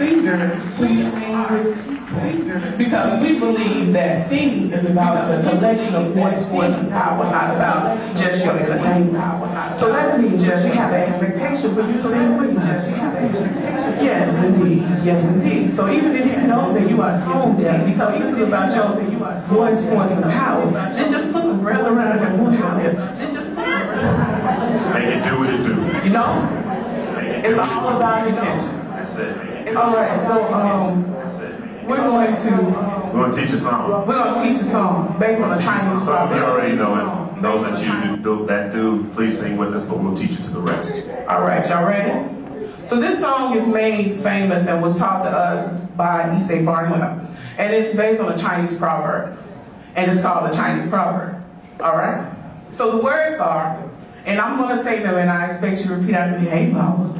singers. We sing with singers because we believe that singing is about the collection of voice, force, and power, not about just your entertainment. Power. So that means that we have an expectation for you to sing with us. Yes, indeed. Yes, indeed. So even if you know that you are tone deaf, because this is about your voice, force, and power, then just put some breath around it and power. Then just put some breath around Make it do what it do. You know? It's all about intention. That's it. Make it do. All right, so um, That's it. Make it we're going to We're teach a song. we're going to teach a song based on a Chinese song. you already know it. Those that you do that do, please sing with us, but we'll teach it to the rest. All right, y'all ready? So this song is made famous and was taught to us by Ysaye Barnwell, and it's based on a Chinese proverb, and it's called the Chinese proverb. All right. So the words are, and I'm going to say them, and I expect you to repeat after me. Hey, Mama.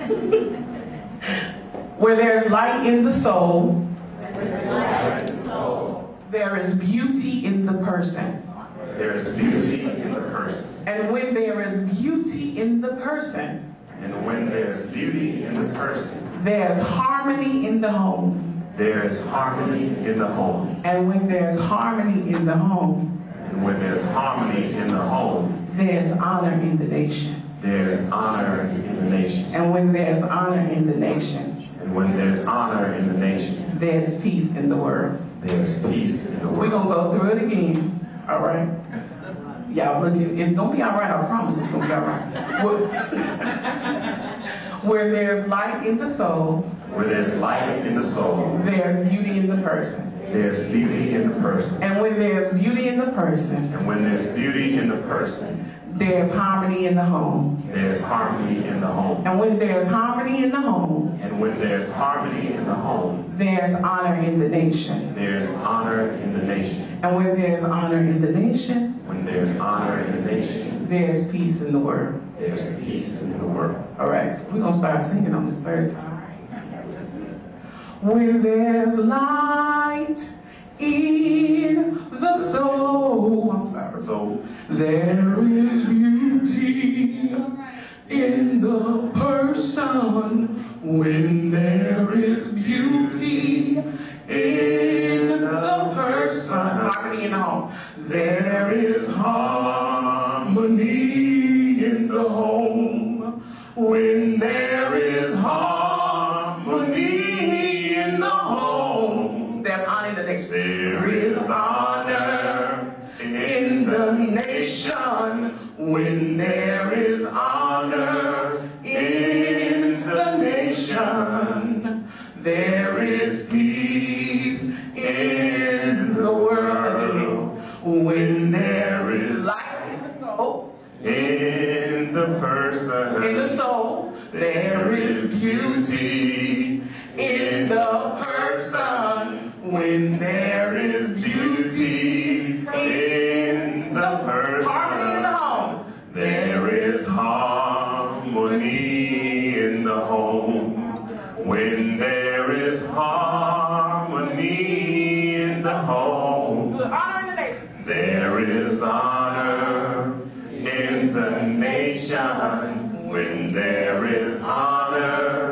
Where there's light in the soul, there is beauty in the person. There is beauty in the person. And when there is beauty in the person, And when there's beauty in the person, there's harmony in the home. there is harmony in the home. And when there's harmony in the home, And when there's harmony in the home, there's honor in the nation. there's honor in the nation. And when there's honor in the nation, when there's honor in the nation, there's peace in the world. there's peace in the We're gonna go through it again, all right? Y'all looking, it's gonna be all right, I promise it's gonna be all right. Where- Where there's light in the soul, Where there's light in the soul, there's beauty in the person. there's beauty in the person. And when there's beauty in the person, And when there's beauty in the person, there's harmony in the home. there's harmony in the home. And when there's harmony in the home, And when there's harmony in the home, there's honor in the nation. there's honor in the nation. And when there's honor in the nation, When there's honor in the nation, there's peace in the world. there's peace in the world. All right, so we're gonna start singing on this third time. When there's light in the soul, I'm sorry. So There is beauty in the person when there is beauty in the person. Harmony. There is harmony in the home when when the nation. When there is honor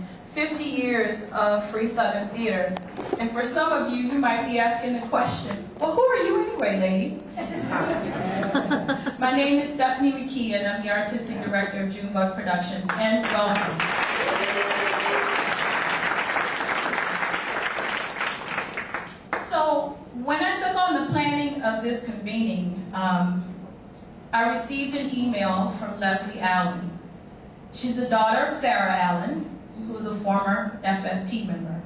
50 years of Free Southern Theater. And for some of you, you might be asking the question, well, who are you anyway, lady? My name is Stephanie McKee, and I'm the Artistic Director of Junebug Productions, and welcome. So, when I took on the planning of this convening, um, I received an email from Leslie Allen. She's the daughter of Sarah Allen, who is a former FST member.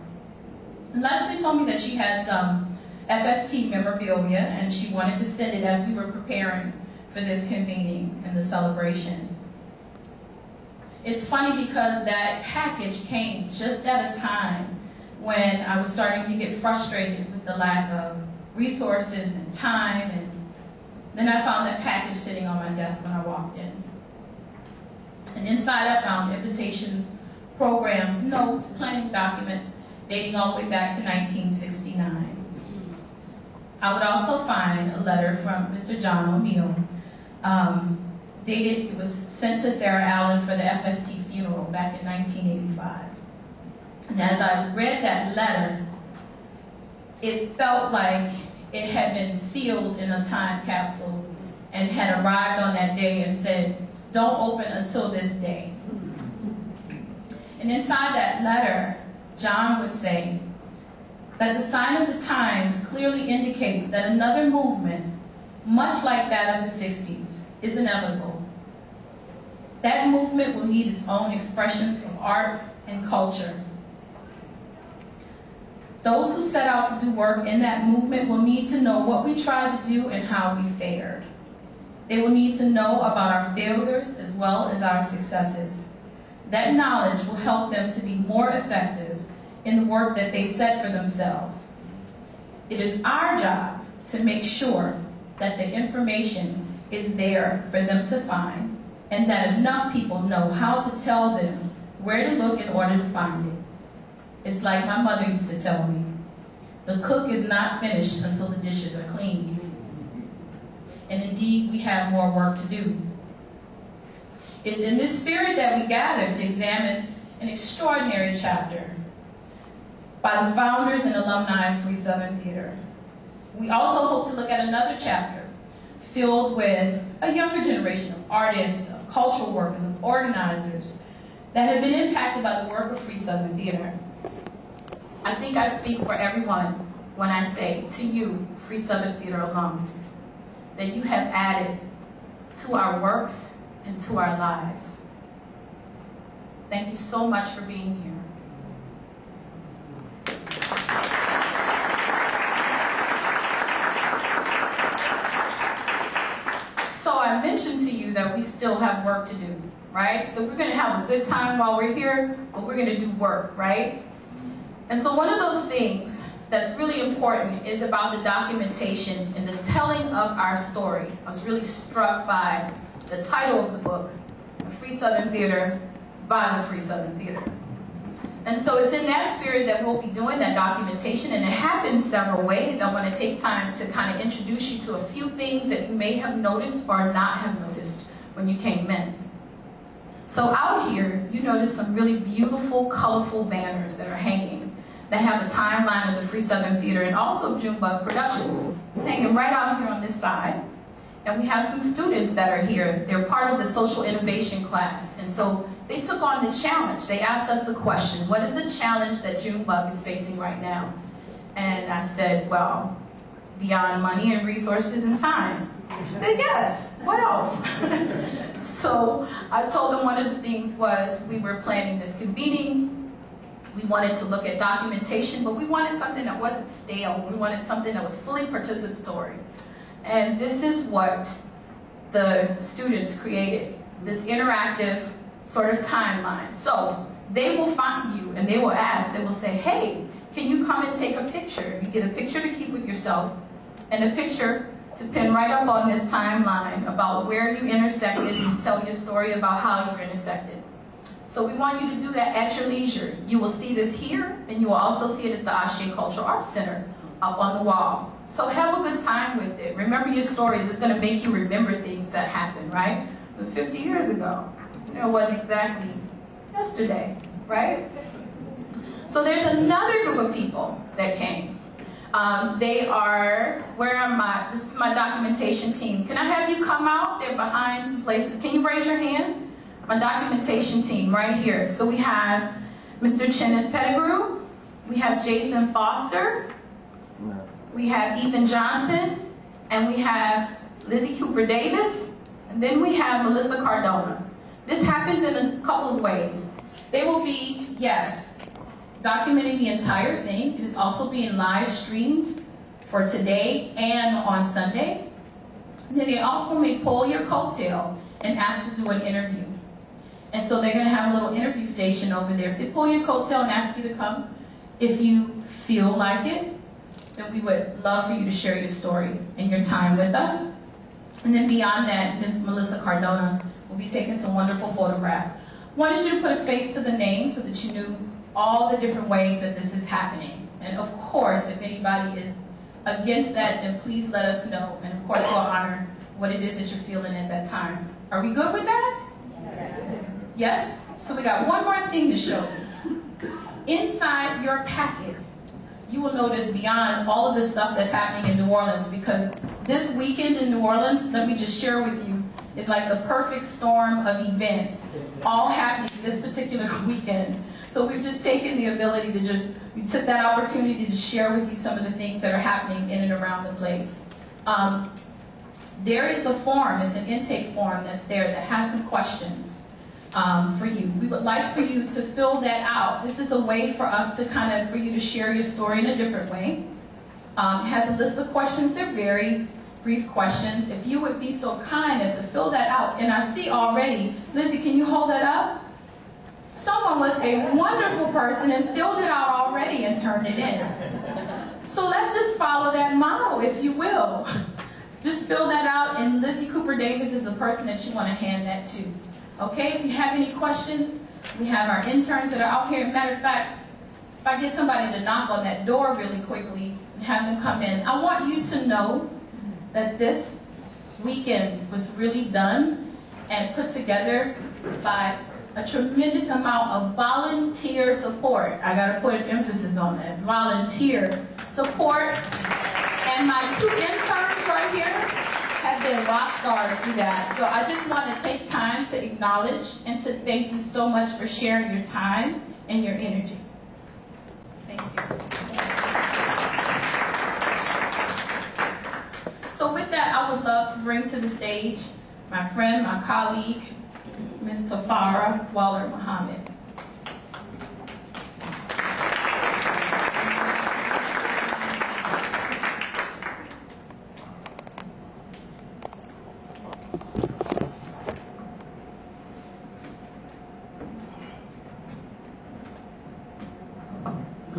Leslie told me that she had some FST memorabilia and she wanted to send it as we were preparing for this convening and the celebration. It's funny because that package came just at a time when I was starting to get frustrated with the lack of resources and time and then I found that package sitting on my desk when I walked in. And inside I found invitations, programs, notes, planning documents dating all the way back to 1969. I would also find a letter from Mr. John O'Neal, um, dated, it was sent to Sarah Allen for the FST funeral back in 1985. And as I read that letter, it felt like it had been sealed in a time capsule and had arrived on that day and said, don't open until this day. And inside that letter, John would say that the sign of the times clearly indicated that another movement, much like that of the 60s, is inevitable. That movement will need its own expression from art and culture those who set out to do work in that movement will need to know what we tried to do and how we fared. They will need to know about our failures as well as our successes. That knowledge will help them to be more effective in the work that they set for themselves. It is our job to make sure that the information is there for them to find and that enough people know how to tell them where to look in order to find it. It's like my mother used to tell me, the cook is not finished until the dishes are clean. And indeed, we have more work to do. It's in this spirit that we gather to examine an extraordinary chapter by the founders and alumni of Free Southern Theater. We also hope to look at another chapter filled with a younger generation of artists, of cultural workers, of organizers that have been impacted by the work of Free Southern Theater. I think I speak for everyone when I say to you, Free Southern Theater alum, that you have added to our works and to our lives. Thank you so much for being here. So I mentioned to you that we still have work to do, right? So we're going to have a good time while we're here, but we're going to do work, right? And so one of those things that's really important is about the documentation and the telling of our story. I was really struck by the title of the book, The Free Southern Theater by the Free Southern Theater. And so it's in that spirit that we'll be doing that documentation, and it happens several ways. I want to take time to kind of introduce you to a few things that you may have noticed or not have noticed when you came in. So out here, you notice some really beautiful, colorful banners that are hanging that have a timeline of the Free Southern Theater and also Junebug Productions. It's hanging right out here on this side. And we have some students that are here. They're part of the social innovation class. And so they took on the challenge. They asked us the question, what is the challenge that Junebug is facing right now? And I said, well, beyond money and resources and time. She said, yes, what else? so I told them one of the things was we were planning this convening. We wanted to look at documentation, but we wanted something that wasn't stale. We wanted something that was fully participatory. And this is what the students created, this interactive sort of timeline. So they will find you and they will ask, they will say, hey, can you come and take a picture? You get a picture to keep with yourself and a picture to pin right up on this timeline about where you intersected and tell your story about how you intersected. So we want you to do that at your leisure. You will see this here, and you will also see it at the Ashe Cultural Arts Center up on the wall. So have a good time with it. Remember your stories. It's going to make you remember things that happened, right? But 50 years ago, it wasn't exactly yesterday, right? So there's another group of people that came. Um, they are, where am I? This is my documentation team. Can I have you come out? They're behind some places. Can you raise your hand? My documentation team right here. So we have Mr. Chennis Pettigrew. We have Jason Foster. We have Ethan Johnson. And we have Lizzie Cooper Davis. And then we have Melissa Cardona. This happens in a couple of ways. They will be, yes, documenting the entire thing. It is also being live streamed for today and on Sunday. And then they also may pull your coattail and ask to do an interview. And so they're going to have a little interview station over there. If they pull your coattail and ask you to come, if you feel like it, then we would love for you to share your story and your time with us. And then beyond that, Ms. Melissa Cardona will be taking some wonderful photographs. Wanted you to put a face to the name so that you knew all the different ways that this is happening. And of course, if anybody is against that, then please let us know. And of course, we'll honor what it is that you're feeling at that time. Are we good with that? Yes. Yes? So we got one more thing to show you. Inside your packet, you will notice beyond all of the stuff that's happening in New Orleans, because this weekend in New Orleans, let me just share with you, is like the perfect storm of events all happening this particular weekend. So we've just taken the ability to just, we took that opportunity to share with you some of the things that are happening in and around the place. Um, there is a form, it's an intake form that's there that has some questions um, for you. We would like for you to fill that out. This is a way for us to kind of, for you to share your story in a different way. Um, it has a list of questions, they're very brief questions. If you would be so kind as to fill that out. And I see already, Lizzie, can you hold that up? Someone was a wonderful person and filled it out already and turned it in. So let's just follow that model, if you will. Just fill that out, and Lizzie Cooper Davis is the person that you want to hand that to. Okay, if you have any questions, we have our interns that are out here. Matter of fact, if I get somebody to knock on that door really quickly and have them come in, I want you to know that this weekend was really done and put together by a tremendous amount of volunteer support. I gotta put an emphasis on that, volunteer support. And my two interns right here been rock stars through that. So I just want to take time to acknowledge and to thank you so much for sharing your time and your energy. Thank you. So with that, I would love to bring to the stage my friend, my colleague, Ms. Tufara Waller Muhammad.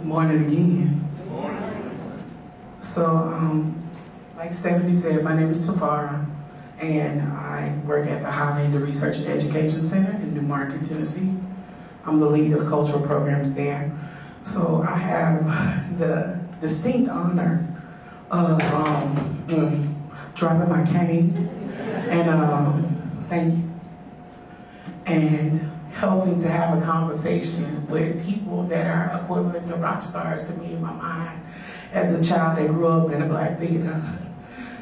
Good morning again. So, um, like Stephanie said, my name is Tufara, and I work at the Highlander Research and Education Center in New Market, Tennessee. I'm the lead of cultural programs there. So I have the distinct honor of um, mm, dropping my cane, and um, thank you, and helping to have a conversation with people that are equivalent to rock stars to me in my mind as a child that grew up in a black theater.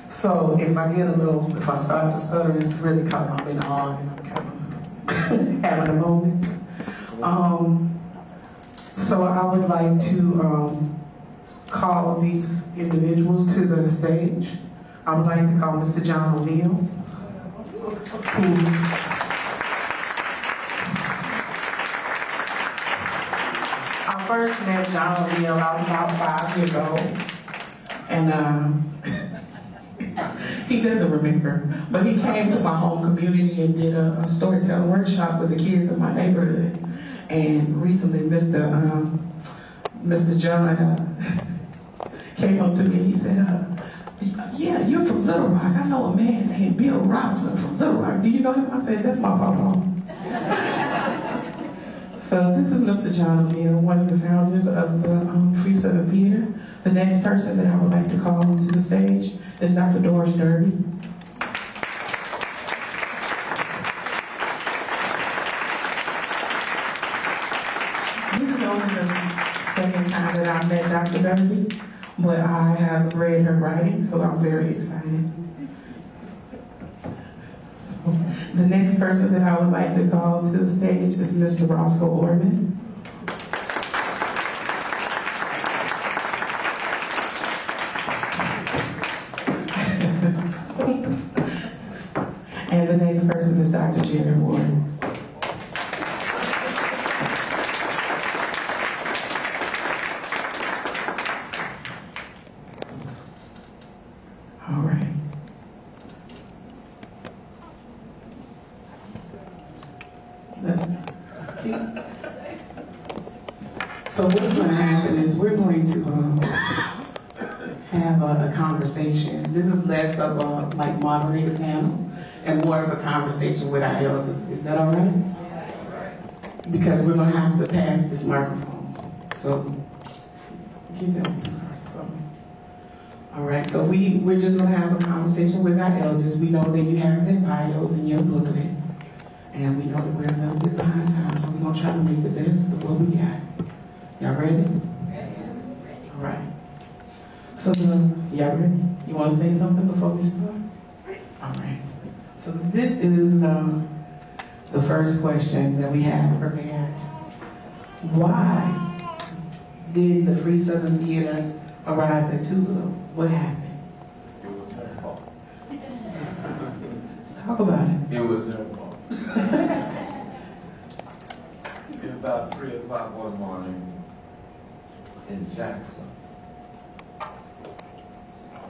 So if I get a little, if I start to stutter, it's really because I'm in awe and I'm kind of having a moment. Um, so I would like to um, call these individuals to the stage. I would like to call Mr. John O'Neal, who first met John O'Neal, I was about five years old. And um, he doesn't remember, but he came to my home community and did a, a storytelling workshop with the kids in my neighborhood. And recently, Mr. Um, Mr. John uh, came up to me and he said, uh, "Yeah, you're from Little Rock. I know a man named Bill Robinson from Little Rock. Do you know him?" I said, "That's my papa." So this is Mr. John O'Neal, one of the founders of the um, Free Southern Theater. The next person that I would like to call to the stage is Dr. Doris Derby. This is only the second time that I've met Dr. Derby, but I have read her writing, so I'm very excited. The next person that I would like to call to the stage is Mr. Roscoe Orman. and the next person is Dr. Jerry Ward. All right. So what's going to happen is we're going to uh, have a, a conversation. This is less of a like moderator panel and more of a conversation with our elders. Is that all right? Because we're going to have to pass this microphone. So give that to microphone. All right. So we we're just going to have a conversation with our elders. We know that you have their bios in your booklet. And we know that we're a little bit behind so we're gonna try to make the best of what we got. Y'all ready? Ready. All right. So, uh, y'all ready? You wanna say something before we start? All right. So this is um, the first question that we have prepared. Why did the Free Southern Theater arise at Tougaloo? What happened? It was her fault. Talk about it. It was her fault. About three o'clock one morning in Jackson.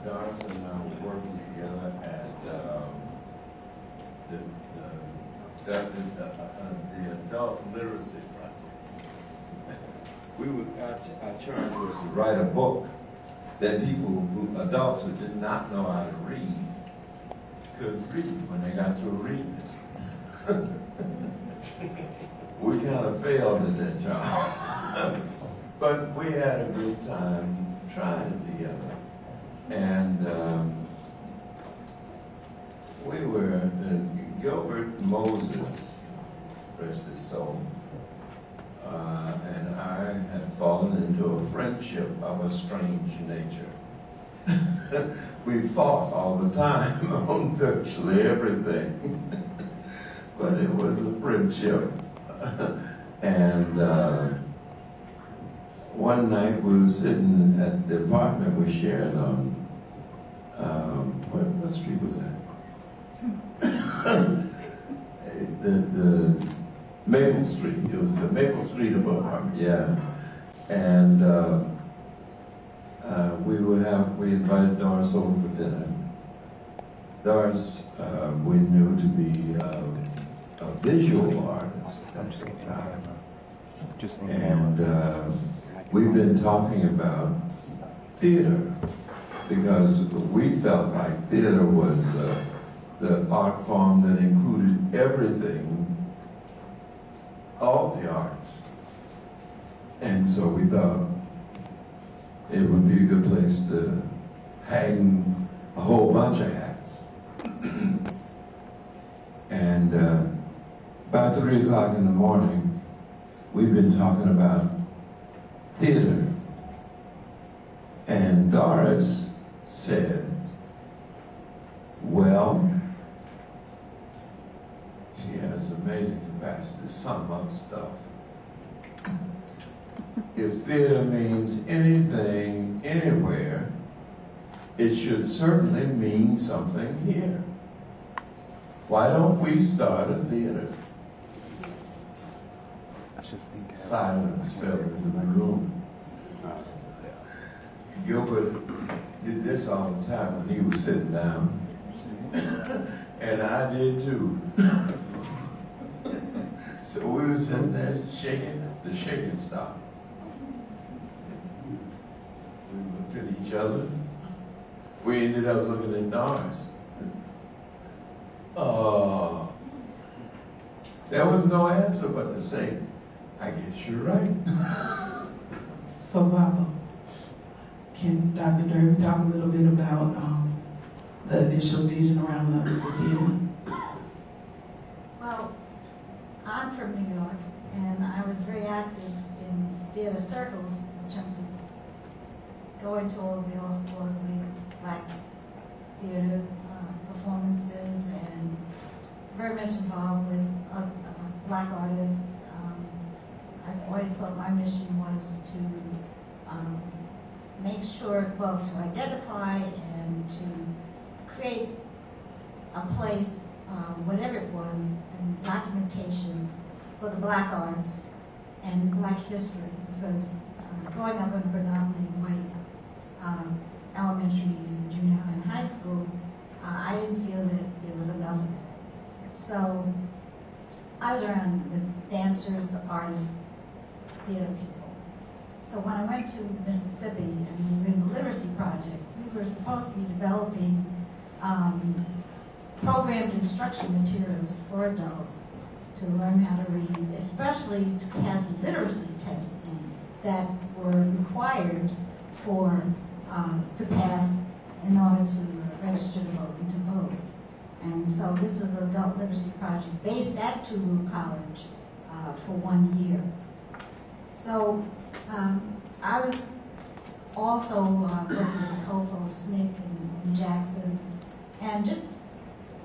Doris and I were working together at, um, the, the, the, the, uh, the adult literacy project. We would, our, our charge was to write a book that people who, adults who did not know how to read could read when they got through reading it. we kind of failed at that job. but we had a good time trying it together. And um, we were, uh, Gilbert Moses, rest his soul, uh, and I had fallen into a friendship of a strange nature. we fought all the time on virtually everything. but it was a friendship. and uh, one night we were sitting at the apartment we shared on, um, what, what street was that? the, the Maple Street. It was the Maple Street apartment, yeah. And uh, uh, we would have, we invited Doris over for dinner. Doris, uh, we knew to be uh, a visual artist at the time. And uh, we've been talking about theater because we felt like theater was uh, the art form that included everything, all the arts. And so we thought it would be a good place to hang a whole bunch of hats. and uh, about three o'clock in the morning, we've been talking about theater. And Doris said, well, she has amazing capacity to sum up stuff. If theater means anything, anywhere, it should certainly mean something here. Why don't we start a theater? Silence fell into the room. Gilbert did this all the time when he was sitting down. and I did too. so we were sitting there shaking, the shaking stopped. We looked at each other. We ended up looking at Doris. Uh, there was no answer but to say, I guess you're right. So, Papa, can Dr. Derby talk a little bit about um, the initial vision around the, the theater? Well, I'm from New York, and I was very active in theater circles in terms of going to all the off-Broadway black theaters, uh, performances, and very much involved with uh, uh, black artists. Um, I've always thought my mission was to um, make sure, well, to identify and to create a place, uh, whatever it was, and documentation for the black arts and black history, because uh, growing up in predominantly white um, elementary, junior high, and high school, uh, I didn't feel that there was enough of it. So I was around with dancers, artists, theater people. So when I went to Mississippi and we were in the Literacy Project, we were supposed to be developing um, programmed instruction materials for adults to learn how to read, especially to pass the literacy tests that were required for uh, to pass in order to register to vote and to vote. And so this was an adult literacy project based at Tougaloo College uh, for one year. So um, I was also uh, working with COFO Smith and, and Jackson, and just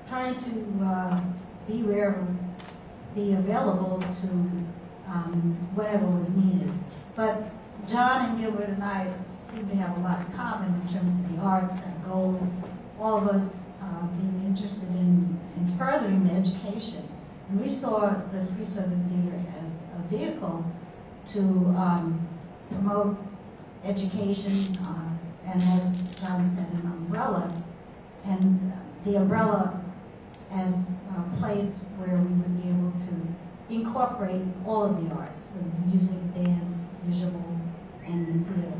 trying to uh, be where be available to um, whatever was needed. But John and Gilbert and I seem to have a lot in common in terms of the arts and goals. All of us uh, being interested in, in furthering the education. And we saw the Free Southern Theater as a vehicle to um, promote education, uh, and as John said, an umbrella. And the umbrella as a place where we would be able to incorporate all of the arts, it's music, dance, visual, and the theater.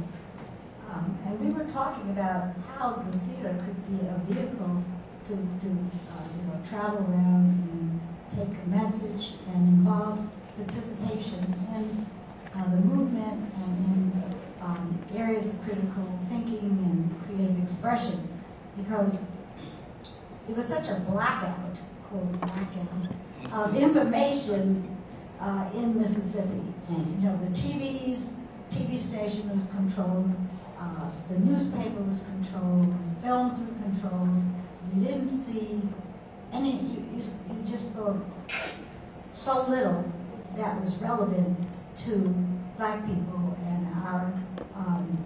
Um, and we were talking about how the theater could be a vehicle to, to uh, you know, travel around and take a message and involve participation in uh, the movement and in um, areas of critical thinking and creative expression because it was such a blackout, quote, blackout, of information uh, in Mississippi. You know, the TVs, TV station was controlled, uh, the newspaper was controlled, films were controlled. You didn't see any, you, you, you just saw so little that was relevant to black people and our um,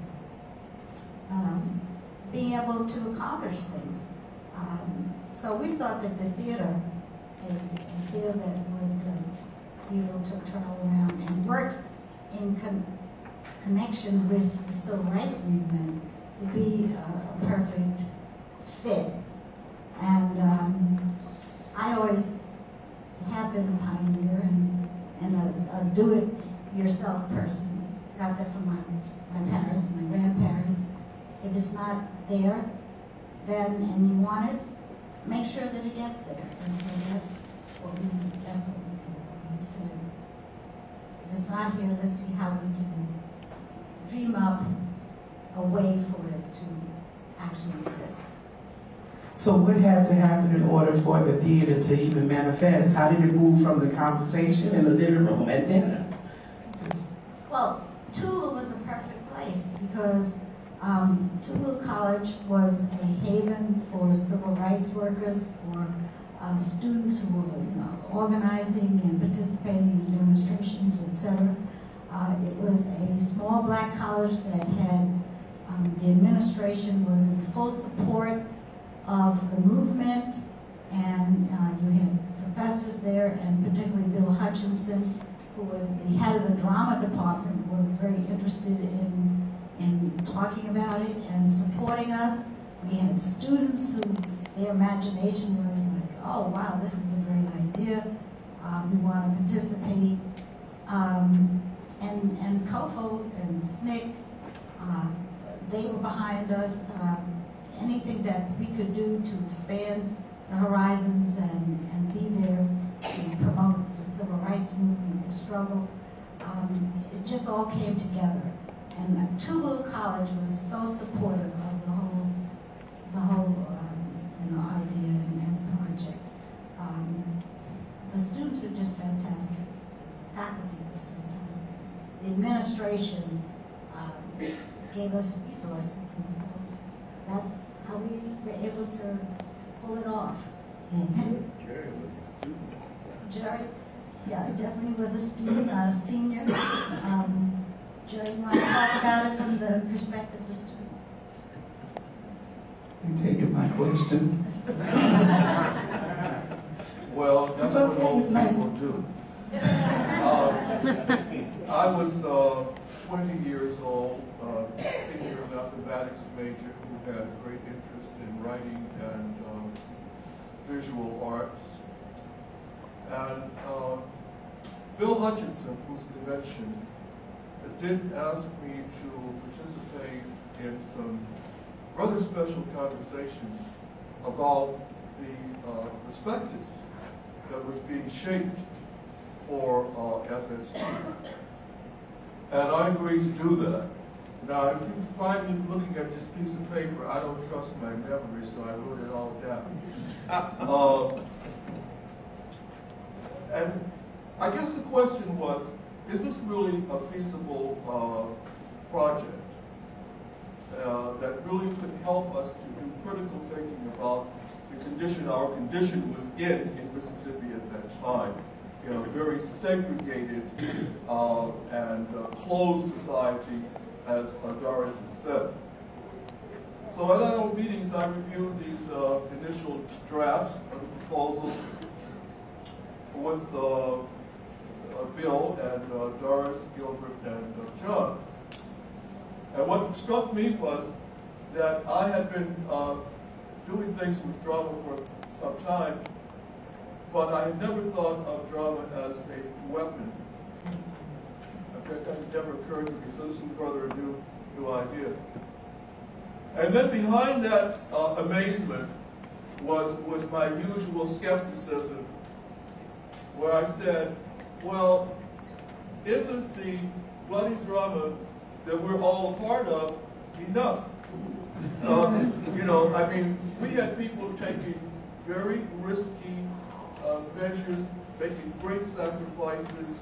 um, being able to accomplish things. Um, so we thought that the theater, a, a theater that would uh, be able to travel around and work in con connection with the civil rights movement would be a, perfect fit. And um, I always have been a pioneer and, and a, a do-it-yourself person. Got that from my, my parents, my grandparents. If it's not there, then, and you want it, make sure that it gets there. And so that's what we, that's what we. We said, if it's not here, let's see how we can dream up a way for it to actually exist. So what had to happen in order for the theater to even manifest? How did it move from the conversation in the living room at dinner? Well, Tougaloo was a perfect place because um, Tougaloo College was a haven for civil rights workers, for uh, students who were, you know, organizing and participating in demonstrations, etc. Uh, it was a small black college that had um, the administration was in full support of the movement, and uh, you had professors there, and particularly Bill Hutchinson, who was the head of the drama department, was very interested in, in talking about it and supporting us. We had students who, their imagination was like, oh, wow, this is a great idea. Uh, we want to participate. Um, and, and COFO and SNCC, uh, they were behind us. Um, anything that we could do to expand the horizons and, and be there to promote the civil rights movement, the struggle. Um, it just all came together. And uh, Tougaloo College was so supportive of the whole, the whole, um, you know, idea and, and project. Um, the students were just fantastic. The faculty was fantastic. The administration um, gave us resources, and so that's how we were able to, to pull it off. Jerry was a student. Jerry, yeah, I definitely was a student, a senior. Um, Jerry, you want to talk about it from the perspective of the students? You taking my questions? Well, that's It's what okay, old it's nice. people do. Uh, I was uh, 20 years old, uh, senior mathematics major who had great interest in writing and um, visual arts. And uh, Bill Hutchinson, who's been mentioned, did ask me to participate in some rather special conversations about the uh, prospectus that was being shaped for uh, FST. And I agreed to do that. Now, if you find me looking at this piece of paper, I don't trust my memory, so I wrote it all down. Uh, and I guess the question was, is this really a feasible uh, project uh, that really could help us to do critical thinking about the condition our condition was in in Mississippi at that time? in a very segregated uh, and uh, closed society, as Doris has said. So at our meetings, I reviewed these uh, initial drafts of the proposal with uh, Bill and uh, Doris, Gilbert, and uh, John. And what struck me was that I had been uh, doing things with drama for some time, but I had never thought of drama as a weapon. That that never occurred to me, so this was rather a new, new idea. And then behind that uh, amazement was, was my usual skepticism, where I said, well, isn't the bloody drama that we're all a part of enough? Uh, you know, I mean, we had people taking very risky uh, ventures, making great sacrifices,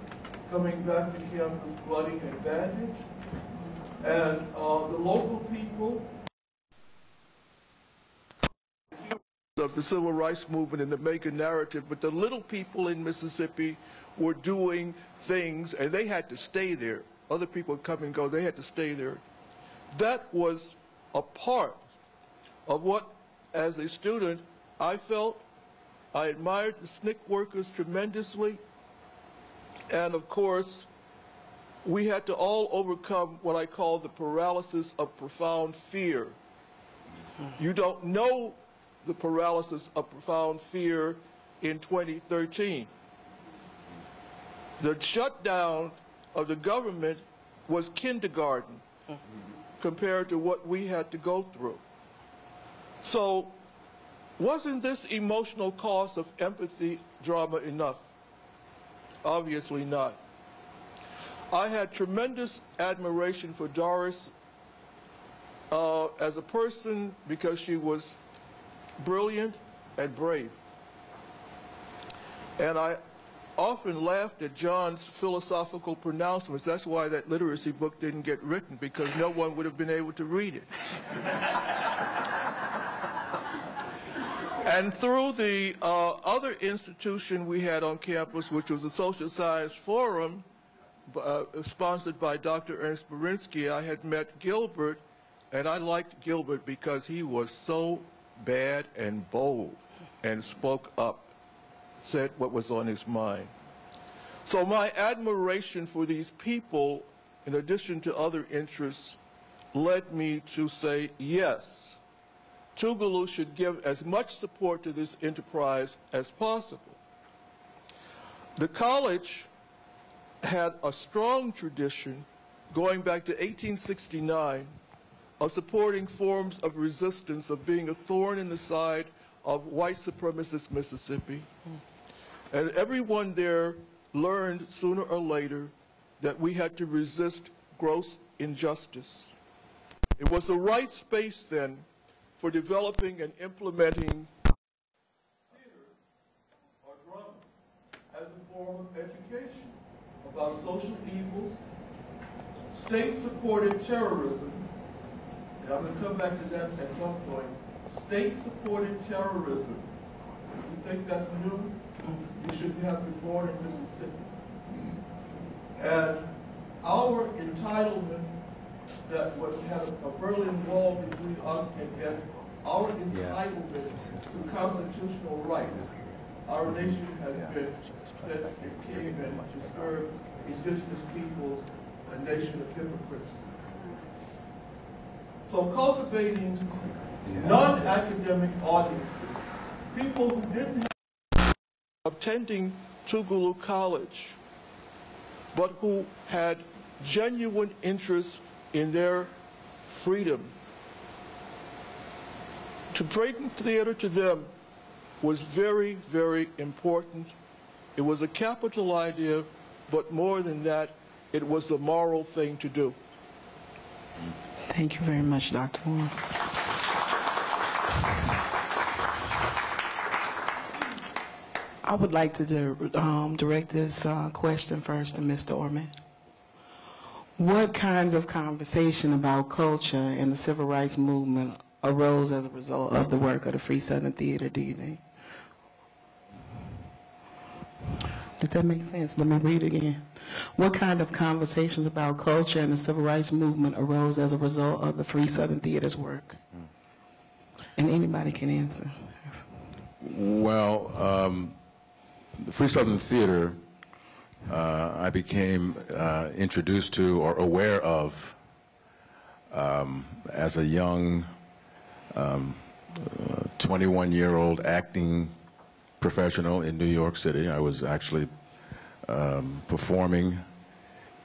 coming back to campus bloody and bandaged. And uh, the local people of the civil rights movement and the mega narrative, but the little people in Mississippi were doing things, and they had to stay there. Other people would come and go, they had to stay there. That was a part of what, as a student, I felt. I admired the SNCC workers tremendously. And of course, we had to all overcome what I call the paralysis of profound fear. You don't know the paralysis of profound fear in 2013. The shutdown of the government was kindergarten compared to what we had to go through. So, wasn't this emotional cost of empathy drama enough? Obviously not. I had tremendous admiration for Doris uh, as a person because she was brilliant, and brave. And I often laughed at John's philosophical pronouncements. That's why that literacy book didn't get written, because no one would have been able to read it. and through the uh, other institution we had on campus, which was the Social Science Forum, uh, sponsored by Dr. Ernst Borinski, I had met Gilbert, and I liked Gilbert because he was so bad and bold and spoke up, said what was on his mind. So my admiration for these people, in addition to other interests, led me to say, yes, Tougaloo should give as much support to this enterprise as possible. The college had a strong tradition going back to 1869 of supporting forms of resistance, of being a thorn in the side of white supremacist Mississippi. And everyone there learned sooner or later that we had to resist gross injustice. It was the right space then for developing and implementing theater or drama as a form of education about social evils, state-supported terrorism, and I'm going to come back to that at some point, state-supported terrorism. You think that's new? You should have been born in Mississippi. Mm-hmm. And our entitlement that what had a Berlin Wall between us and them, our entitlement to constitutional rights. Our nation has been, since it came and disturbed indigenous peoples, a nation of hypocrites. So cultivating non-academic audiences, people who didn't have attending Tougaloo College, but who had genuine interest in their freedom. To bring theater to them was very, very important. It was a capital idea, but more than that, it was the moral thing to do. Thank you very much, Dr. Moore. I would like to di- um, direct this uh, question first to Mr. Orman. What kinds of conversation about culture and the civil rights movement arose as a result of the work of the Free Southern Theater, do you think? Did that make sense? Let me read again. What kind of conversations about culture and the civil rights movement arose as a result of the Free Southern Theater's work? And anybody can answer. Well, um, the Free Southern Theater, uh, I became uh, introduced to or aware of um, as a young 21-year-old acting professional in New York City. I was actually um, performing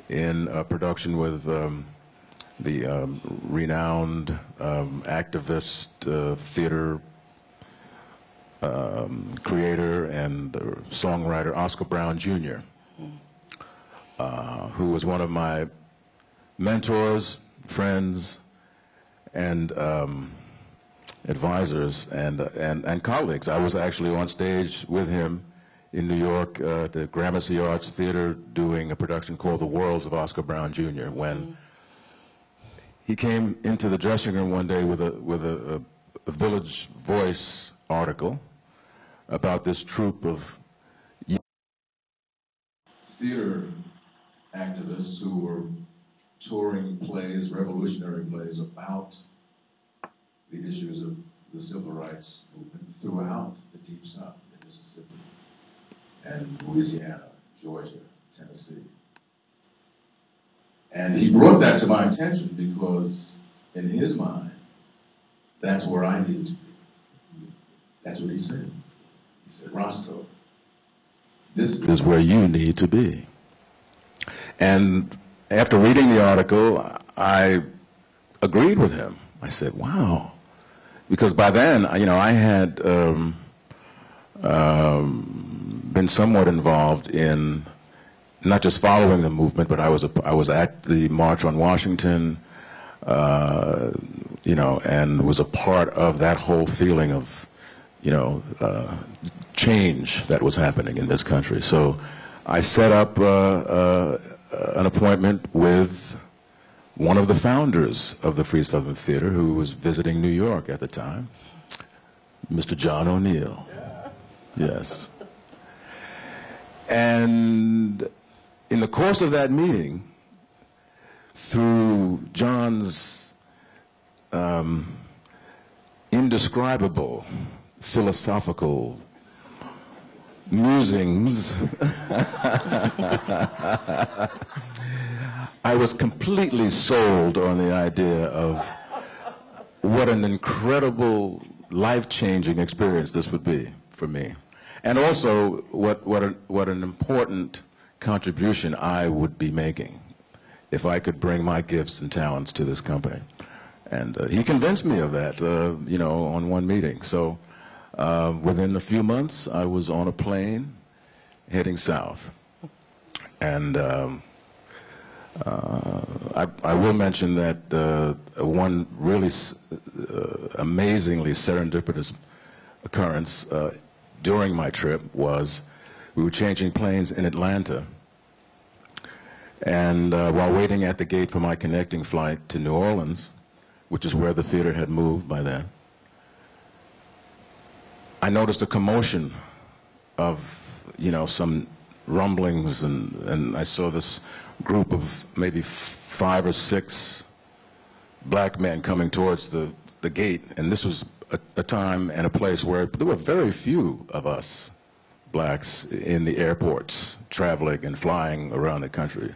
in a production with um, the um, renowned um, activist uh, theater um, creator and songwriter Oscar Brown Jr., uh, who was one of my mentors, friends, and um, advisors and, and, and colleagues. I was actually on stage with him in New York uh, at the Gramercy Arts Theater doing a production called The Worlds of Oscar Brown Jr. when he came into the dressing room one day with a, with a, a, a Village Voice article about this troupe of theater activists who were touring plays, revolutionary plays about the issues of the civil rights movement throughout the Deep South in Mississippi and Louisiana, Georgia, Tennessee. And he brought that to my attention because, in his mind, that's where I needed to be. That's what he said. He said, Roscoe, this is where you need to be. And after reading the article, I agreed with him. I said, wow. Because by then, you know, I had um, um, been somewhat involved in not just following the movement, but I was, a, I was at the March on Washington, uh, you know, and was a part of that whole feeling of you know, uh, change that was happening in this country. So I set up uh, uh, an appointment with one of the founders of the Free Southern Theater who was visiting New York at the time, Mr. John O'Neal. Yes. And in the course of that meeting, through John's um, indescribable philosophical musings, I was completely sold on the idea of what an incredible, life-changing experience this would be for me. And also what, what, a, what an important contribution I would be making if I could bring my gifts and talents to this company. And uh, he convinced me of that, uh, you know, on one meeting. So uh, within a few months, I was on a plane heading south. And um, uh, I, I will mention that uh, one really uh, amazingly serendipitous occurrence uh, during my trip was we were changing planes in Atlanta. And uh, while waiting at the gate for my connecting flight to New Orleans, which is where the theater had moved by then, I noticed a commotion of, you know, some rumblings, and, and I saw this group of maybe five or six black men coming towards the, the gate, and this was a, a time and a place where there were very few of us blacks in the airports traveling and flying around the country.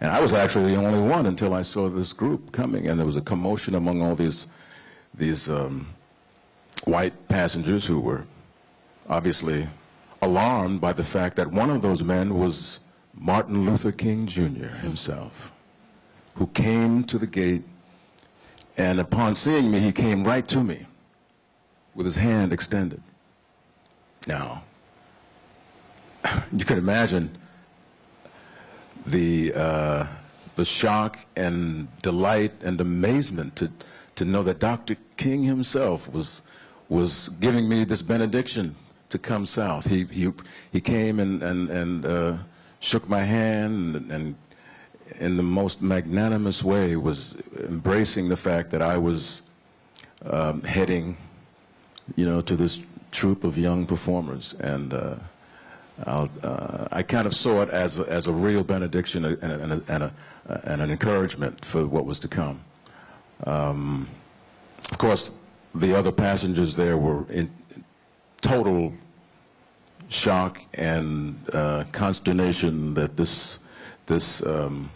And I was actually the only one until I saw this group coming, and there was a commotion among all these, these um, white passengers who were obviously alarmed by the fact that one of those men was Martin Luther King Jr. himself, who came to the gate, and upon seeing me, he came right to me with his hand extended. Now, you can imagine the, uh, the shock and delight and amazement to, to know that Dr. King himself was, was giving me this benediction to come south. He, he, he came and, and, and uh, shook my hand and, and in the most magnanimous way was embracing the fact that I was um, heading, you know, to this troupe of young performers. And uh, uh, I kind of saw it as a, as a real benediction and, a, and, a, and, and an encouragement for what was to come. Um, of course, the other passengers there were in total shock and uh, consternation that this this um,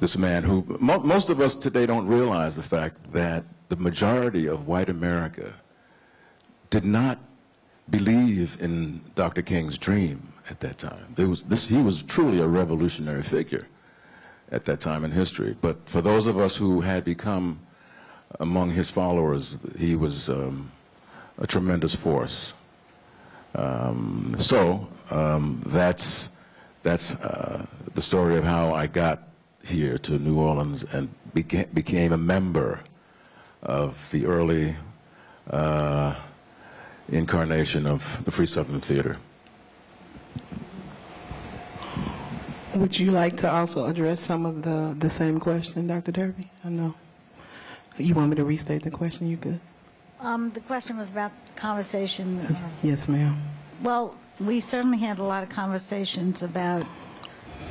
this man who mo most of us today don't realize the fact that the majority of white America did not believe in Dr. King's dream at that time. There was this, he was truly a revolutionary figure at that time in history. But for those of us who had become among his followers, he was um, a tremendous force. Um, so um, that's that's uh, the story of how I got here to New Orleans and beca became a member of the early uh, incarnation of the Free Southern Theater. Would you like to also address some of the, the same question, Dr. Derby? I know. You want me to restate the question? You good? Um, the question was about conversation. uh, Yes, ma'am. Well, we certainly had a lot of conversations about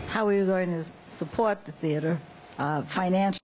how we were going to support the theater uh, financially.